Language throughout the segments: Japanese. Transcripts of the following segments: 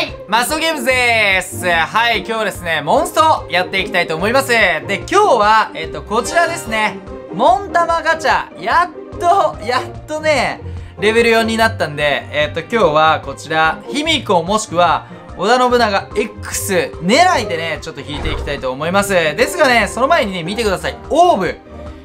はいマストゲームズです。はい今日ですねモンストやっていきたいと思います。で今日はえっとこちらですね。モンタマガチャ。やっとやっとねレベル4になったんでえっと今日はこちら卑弥呼もしくは織田信長 X 狙いでねちょっと引いていきたいと思います。ですがねその前にね見てください。オーブ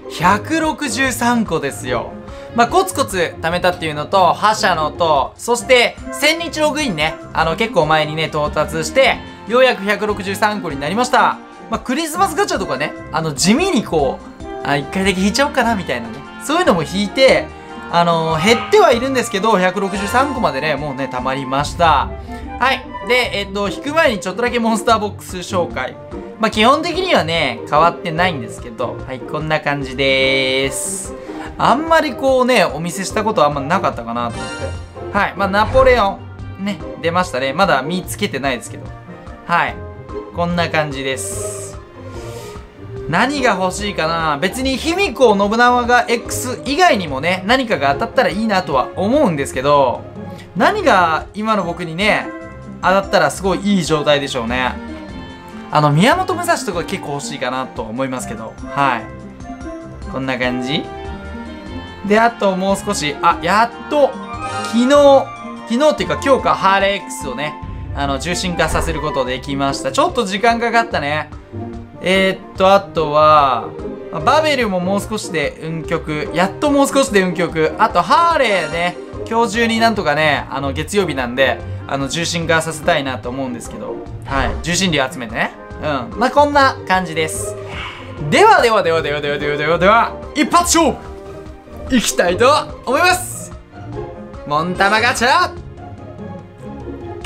163個ですよ。まあ、コツコツ貯めたっていうのと、覇者のと、そして、千日ログインね、あの、結構前にね、到達して、ようやく163個になりました。まあ、クリスマスガチャとかね、あの、地味にこう、あ、一回だけ引いちゃおうかな、みたいなね。そういうのも引いて、あのー、減ってはいるんですけど、163個までね、もうね、溜まりました。はい。で、えっと、引く前にちょっとだけモンスターボックス紹介。まあ、基本的にはね、変わってないんですけど、はい、こんな感じでーす。あんまりこうね、お見せしたことはあんまなかったかなと思って。はい。まあ、ナポレオン、ね、出ましたね。まだ見つけてないですけど。はい。こんな感じです。何が欲しいかな？別に卑弥呼信長が X 以外にもね、何かが当たったらいいなとは思うんですけど、何が今の僕にね、当たったらすごいいい状態でしょうね。あの、宮本武蔵とか結構欲しいかなと思いますけど、はい。こんな感じで、あともう少し、あ、やっと、昨日、昨日っていうか今日かハーレー X をね、あの、重心化させることできました。ちょっと時間かかったね。えー、っと、あとは、バベルももう少しで運曲。やっともう少しで運曲。あと、ハーレーね、今日中になんとかね、あの、月曜日なんで、あの、重心化させたいなと思うんですけど、はい。重心量集めてね。うん。まあ、こんな感じです。ではではではではではではではでは、一発勝負いきたいと思います。モンタマガチャ。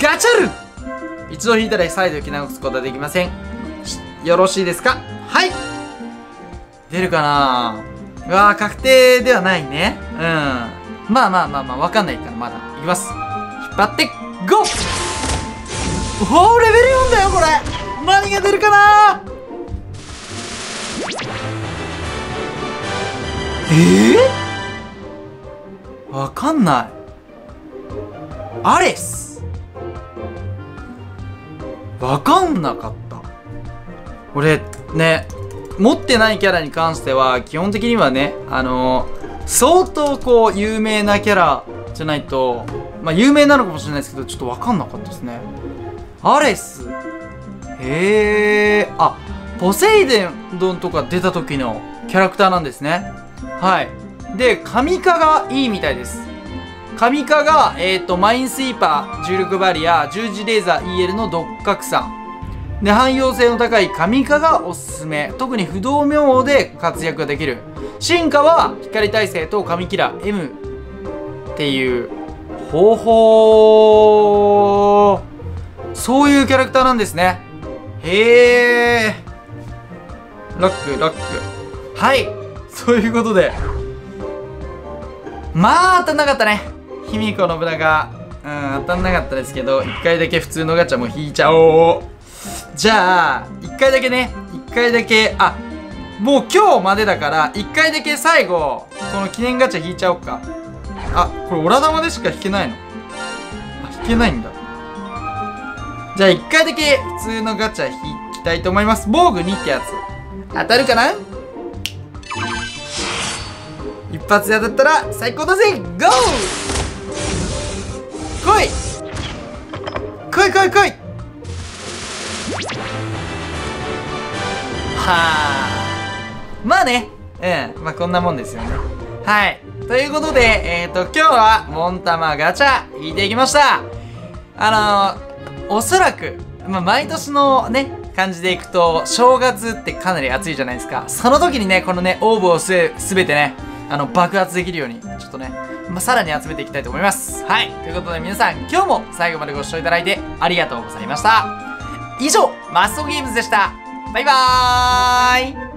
ガチャル。一度引いたら再度引き直すことはできません。よろしいですか？はい。出るかな？うわー確定ではないね。うん。まあまあまあまあわかんないからまだいきます。引っ張ってゴー！おおレベル4だよこれ。何が出るかな？ええー？わかんない。アレス。わかんなかった。俺ね持ってないキャラに関しては基本的にはねあのー、相当こう有名なキャラじゃないとまあ有名なのかもしれないですけどちょっとわかんなかったですね。アレス。へえあポセイデンとか出た時のキャラクターなんですね。はい。で、神化がいいみたいです。神化が、えっ、ー、と、マインスイーパー、重力バリア、十字レーザー EL の独角さで、汎用性の高い神化がおすすめ。特に不動明王で活躍ができる。進化は光耐性と神キラ M っていう方法。そういうキャラクターなんですね。へえ。ロック、ロック。はい。そういうことで、まあ当たんなかったね。卑弥呼信長うん当たんなかったですけど1回だけ普通のガチャも引いちゃおう。じゃあ1回だけね。1回だけあもう今日までだから1回だけ最後この記念ガチャ引いちゃおうか。あこれオラ玉でしか引けないの。あ引けないんだ。じゃあ1回だけ普通のガチャ引きたいと思います。防具2ってやつ。当たるかな？発で当たったら最高だぜゴー！来い！来い来い来い！はあ。まあね。うん。まあこんなもんですよね。はい。ということでえっ、ー、と今日はモンタマガチャ引いていきました。あのー、おそらくまあ毎年のね感じでいくと正月ってかなり暑いじゃないですか。その時にねこのねオーブをすべてねあの、爆発できるように、ちょっとね、まあ、さらに集めていきたいと思います。はい。ということで皆さん、今日も最後までご視聴いただいてありがとうございました。以上、マストゲームズでした。バイバーイ